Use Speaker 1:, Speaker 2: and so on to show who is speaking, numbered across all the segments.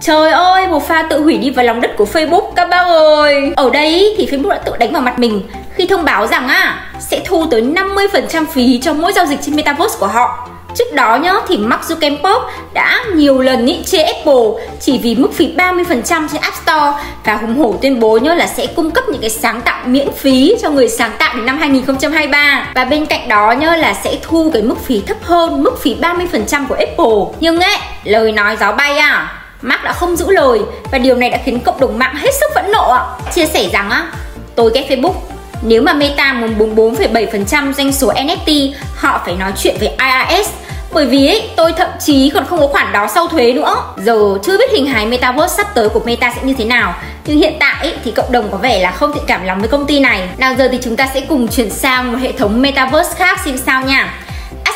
Speaker 1: Trời ơi, một pha tự hủy đi vào lòng đất của Facebook các bác ơi. Ở đây thì Facebook đã tự đánh vào mặt mình Khi thông báo rằng á sẽ thu tới 50% phí cho mỗi giao dịch trên Metaverse của họ. Trước đó nhá thì Mark Zuckerberg đã nhiều lần ý chê Apple chỉ vì mức phí 30% trên App Store và hùng hổ tuyên bố nhá là sẽ cung cấp những cái sáng tạo miễn phí cho người sáng tạo đến năm 2023 và bên cạnh đó nhá là sẽ thu cái mức phí thấp hơn mức phí 30% của Apple. Nhưng ấy lời nói gió bay à. Mark đã không giữ lời và điều này đã khiến cộng đồng mạng hết sức phẫn nộ ạ. Chia sẻ rằng á tôi ghét Facebook. Nếu mà Meta muốn 44,7% doanh số NFT, họ phải nói chuyện với IRS bởi vì ấy, tôi thậm chí còn không có khoản đó sau thuế nữa. Giờ chưa biết hình hài Metaverse sắp tới của Meta sẽ như thế nào. Nhưng hiện tại ấy, thì cộng đồng có vẻ là không thiện cảm lắm với công ty này. Nào giờ thì chúng ta sẽ cùng chuyển sang một hệ thống Metaverse khác xem sao nha.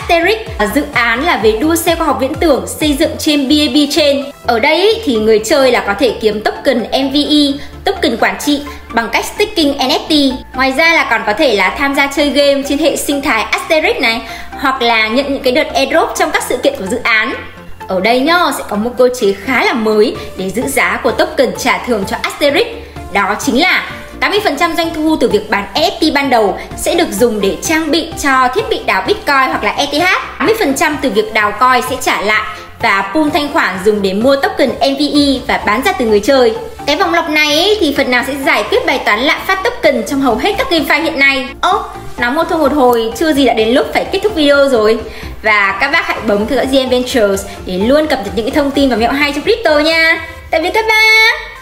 Speaker 1: Asterix à, dự án là về đua xe khoa học viễn tưởng xây dựng trên BAB Chain. Ở đây thì người chơi là có thể kiếm token MVE, token quản trị bằng cách staking NFT. Ngoài ra là còn có thể là tham gia chơi game trên hệ sinh thái Asterix này hoặc là nhận những cái đợt airdrop trong các sự kiện của dự án. Ở đây nhá sẽ có một cơ chế khá là mới để giữ giá của token trả thưởng cho Asterix. Đó chính là 80% doanh thu từ việc bán NFT ban đầu sẽ được dùng để trang bị cho thiết bị đào Bitcoin hoặc là ETH. 80% từ việc đào coin sẽ trả lại và pool thanh khoản dùng để mua token MVE và bán ra từ người chơi. Cái vòng lọc này ấy, thì phần nào sẽ giải quyết bài toán lạm phát token trong hầu hết các GameFi hiện nay. Ố, nói một thôi một hồi, chưa gì đã đến lúc phải kết thúc video rồi. Và các bác hãy bấm theo dõi GM Ventures để luôn cập nhật những cái thông tin và mẹo hay trong crypto nha. Tạm biệt các bác!